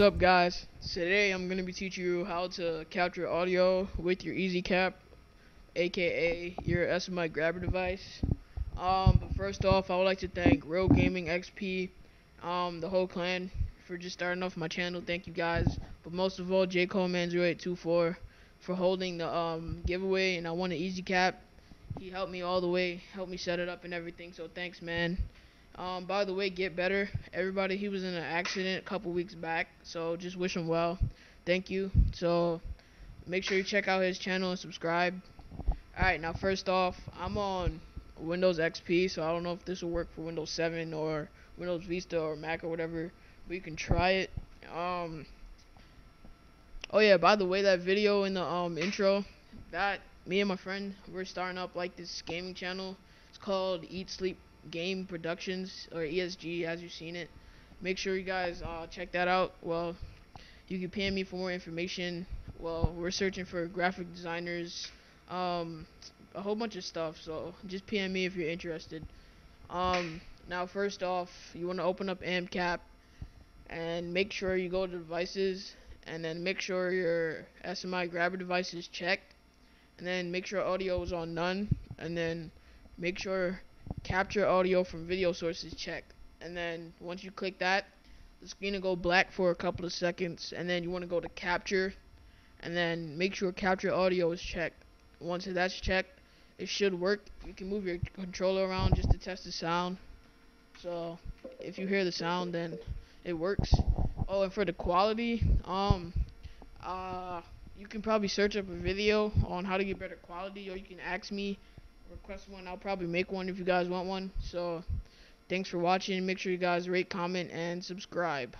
What's up guys? Today I'm going to be teaching you how to capture audio with your EasyCap aka your SMI grabber device. Um, but first off I would like to thank Real Gaming XP, um, the whole clan for just starting off my channel. Thank you guys. But most of all J Coleman 0824 for holding the um, giveaway and I won an EasyCap. He helped me all the way, helped me set it up and everything, so thanks man. Um, by the way, get better. Everybody, he was in an accident a couple weeks back, so just wish him well. Thank you. So make sure you check out his channel and subscribe. Alright, now first off, I'm on Windows XP, so I don't know if this will work for Windows 7 or Windows Vista or Mac or whatever, but you can try it. Um, oh yeah, by the way, that video in the um intro, that me and my friend, we're starting up like this gaming channel. It's called Eat Sleep Game Productions or ESG as you've seen it. Make sure you guys uh, check that out. Well, you can pay me for more information. Well, we're searching for graphic designers, um, a whole bunch of stuff. So just PM me if you're interested. Um, now, first off, you want to open up AMCAP and make sure you go to devices and then make sure your SMI grabber device is checked and then make sure audio is on none and then make sure capture audio from video sources checked. And then once you click that, the screen will go black for a couple of seconds. And then you want to go to capture. And then make sure capture audio is checked. Once that's checked, it should work. You can move your controller around just to test the sound. So if you hear the sound, then it works. Oh, and for the quality, um, uh, you can probably search up a video on how to get better quality, or you can ask me request one. I'll probably make one if you guys want one. So, thanks for watching. Make sure you guys rate, comment, and subscribe.